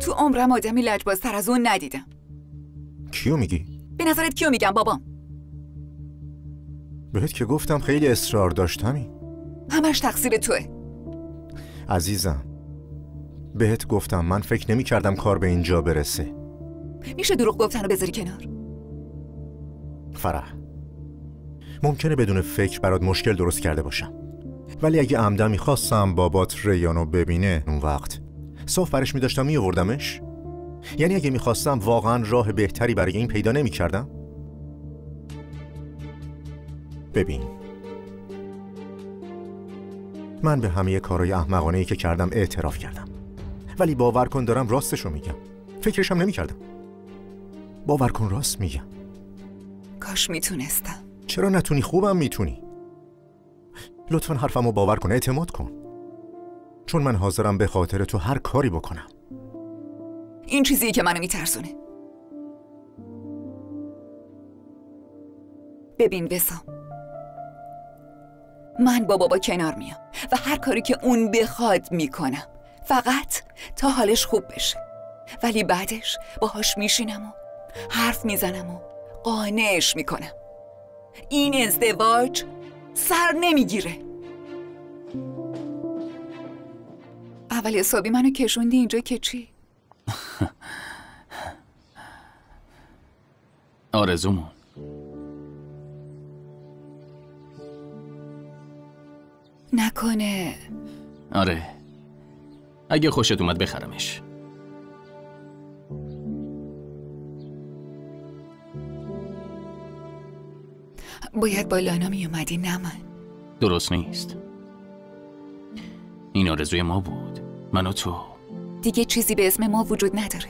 تو عمرم آدمی لجبازتر از اون ندیدم. کیو میگی؟ به نظرت کیو میگم بابام بهت که گفتم خیلی اصرار داشتمی. همش تقصیر توه. عزیزم بهت گفتم من فکر نمی کردم کار به اینجا برسه. میشه دروغ گفتن رو بذاری کنار. فرح ممکنه بدون فکر برات مشکل درست کرده باشم. ولی اگه عمدن می‌خواستم بابات ریانو ببینه اون وقت صاف برش میداشتم میوردمش یعنی اگه می‌خواستم واقعا راه بهتری برای این پیدا نمی‌کردم. ببین. من به همه کارهای احمقانه ای که کردم اعتراف کردم. ولی باور کن دارم راستشو میگم. فکرشم نمی‌کردم. باور کن راست میگم. کاش می‌تونستم. چرا نتونی؟ خوبم می‌تونی. لطفا حرفمو باور کن اعتماد کن. چون من حاضرم به خاطر تو هر کاری بکنم. این چیزی که منو میترسونه. ببین بسام من با بابا کنار میام و هر کاری که اون بخواد می‌کنم. فقط تا حالش خوب بشه. ولی بعدش باهاش میشینم و حرف می‌زنم و قانعش می‌کنم. این ازدواج سر نمی‌گیره. اول حسابی منو کشوندی اینجا که چی؟ آرزومون. نکنه. آره. اگه خوشت اومد بخرمش. باید با لانا می اومدی نه من. درست نیست. این آرزوی ما بود. من و تو. دیگه چیزی به اسم ما وجود نداره.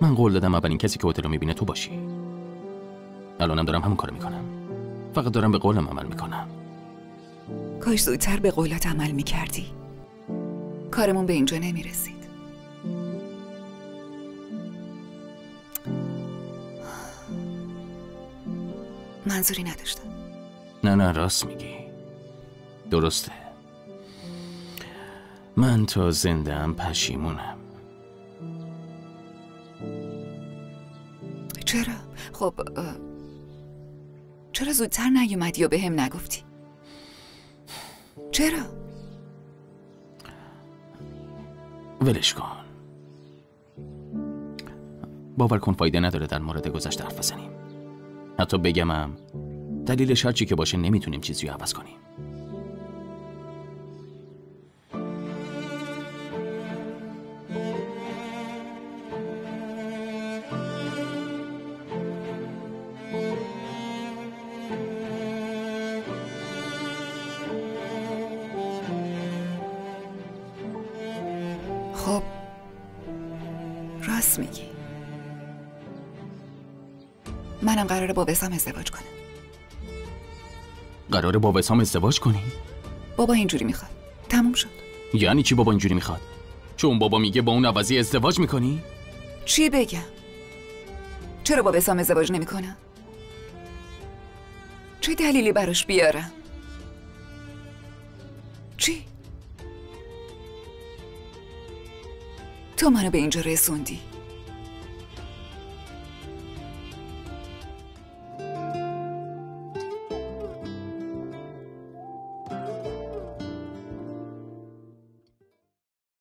من قول دادم اولین کسی که هتل رو می‌بینه تو باشی. الانم دارم همون کارو می‌کنم. فقط دارم به قولم عمل می‌کنم. کاش زودتر به قولت عمل می‌کردی. کارمون به اینجا نمی‌رسید. منظوری نداشتم. نه نه راست میگی. درسته. من تا زنده ام پشیمونم چرا؟ خب چرا زودتر نیومدی و به هم نگفتی؟ چرا؟ ولش کن باور کن فایده نداره در مورد گذشته حرف بزنیم حتی بگمم دلیلش هرچی که باشه نمی‌تونیم چیزی رو عوض کنیم خب راست میگی. منم قراره با وسام ازدواج کنم. قراره با وسام ازدواج کنی؟ بابا اینجوری می‌خواد. تموم شد. یعنی چی بابا اینجوری می‌خواد؟ چون بابا میگه با اون عوضی ازدواج می‌کنی؟ چی بگم؟ چرا با وسام ازدواج نمی‌کنم؟ چه دلیلی براش بیارم؟ تو منو به اینجا رسوندی.